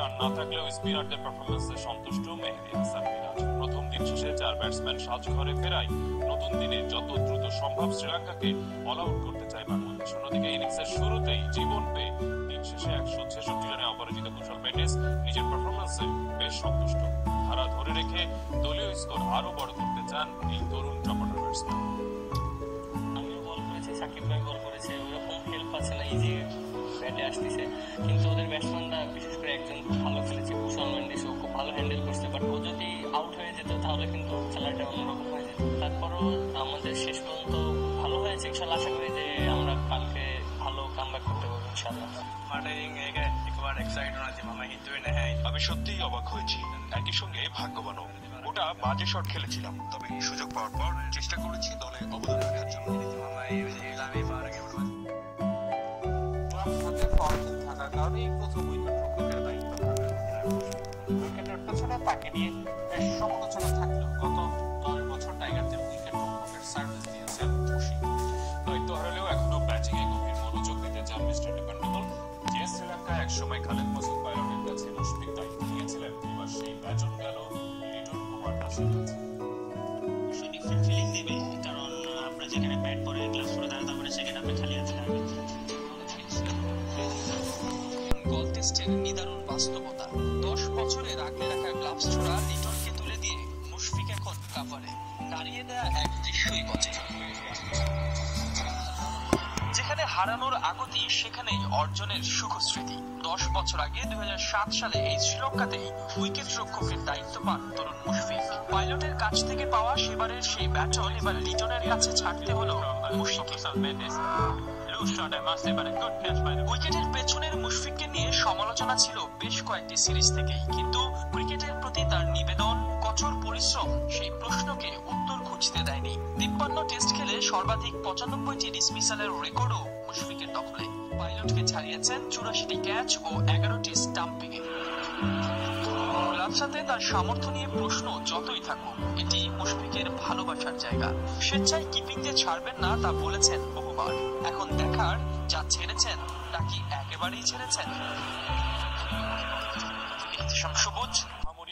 Run না থাকলেও স্পিনারদের পারফরমেন্সে সন্তুষ্ট মেহেদী হাসান মিরাজ। প্রথম দিন শেষে চার ব্যাটসম্যান সাজঘরে ফেরায়। নতুন দিনে যত দ্রুত সম্ভব শ্রীলঙ্কাকে অল আউট করতে চায় বাংলাদেশ। অন্যদিকে ইনিংসের শুরুতেই জীবন পেয়ে দিন শেষে একশো ছেষট্টি রানে অপরাজিত কুশল মেন্ডিস নিজের পারফরমেন্সে বেশ সন্তুষ্ট। ধারা ধরে রেখে দলীয় স্কোর আরও বড় করতে চান এই তরুণ টপাটার ব্যাটসম্যান সাকিব ভাই বল করেছে, ওরকম হেল্প পাচ্ছে না ইজি ব্যাটে আসতেছে। কিন্তু একজন ভালো খেলেছে কুশল মেন্ডিসও খুব ভালো হ্যান্ডেল করছে বাট ও যদি আউট হয়ে যেত তাহলে কিন্তু খেলাটা অন্যরকম হয়ে যেত। তারপরও আমাদের শেষ পর্যন্ত ভালো হয়েছে ইনশাল্লাহ আশা করি যে আমরা কালকে ভালো কামব্যাক করতে পারব ইনশাল্লাহ। মার্টিনিং একবার এক্সাইটেড আছে মামা কিন্তু আমি সত্যিই অবাক হয়েছি। একই সঙ্গে ভাগ্যবানও ওটা বাজে শট খেলেছিলাম। তবে সুযোগ পাওয়ার পর চেষ্টা করেছি দলে অবদান রাখার জন্য। থাকার কারণে প্রথম তাকে নিয়ে বেশ সমালোচনা থাকলেও গত দশ বছর টাইগারদের উইকেট রক্ষকের সার্ভিস দিয়েছেন খুশি। দায়িত্ব হারালেও এখনও ব্যাটিং এ গভীর মনোযোগ দিতে চান মিস্টার ডিপেন্ডেবল যে শ্রীলঙ্কা একসময় খালেদ মাসুদ পাইলটের কাছে দায়িত্ব দিয়েছিলেন এবার সেই ব্যাটন গেল লিটন কুমার দাসের কাছে। অবশ্যই ডিফারেন্ট ফিলিং দিবে। কারণ আমরা যেখানে ব্যাট পরে গ্লাভস পরে দাঁড়াতে পারি সেখানে আপনি খালি হাতে হারবেন গল টেস্টের নিদারুণ বাস্তবতা। দশ বছরের আগলে রাখা গ্লাভস ছোড়া লিটনকে তুলে দিয়ে মুশফিক এখন কাভারে দাঁড়িয়ে দেয়া এক দৃশ্যই বটে যেখানে হারানোর আগতি সেখানেই অর্জনের সুখস্মৃতি। দশ বছর আগে দু হাজার সাত সালে এই শ্রীলঙ্কাতেই উইকেট রক্ষকের দায়িত্ব পান তরুণ মুশফিক। পাইলটের কাছ থেকে পাওয়া সেবারের সেই ব্যাটন এবার লিটনের কাছে ছাড়তে হলো মুশফিককে উইকেটের পেছনের মুশফিককে নিয়ে সমালোচনা ছিল বেশ কয়েকটি সিরিজ থেকেই। কিন্তু ক্রিকেটের প্রতি তার নিবেদন, কঠোর পরিশ্রম, সেই প্রশ্নকে উত্তর খুঁজতে দেয়নি। তিপ্পান্ন টেস্ট খেলে সর্বাধিক পঁচানব্বইটি ডিসমিসালের রেকর্ডও মুশফিকের দখলে। পাইলটকে ছাড়িয়েছেন চুরাশিটি ক্যাচ ও এগারোটি স্টাম্পিং ব্যবসাতে তার সামর্থ্য নিয়ে প্রশ্ন যতই থাকুক, এটি মুশফিকের ভালোবাসার জায়গা। স্বেচ্ছায় কিপিং যে ছাড়বেন না তা বলেছেন বহুবার। এখন দেখার যা ছেড়েছেন, তা কি একেবারেই ছেড়েছেন? সবুজ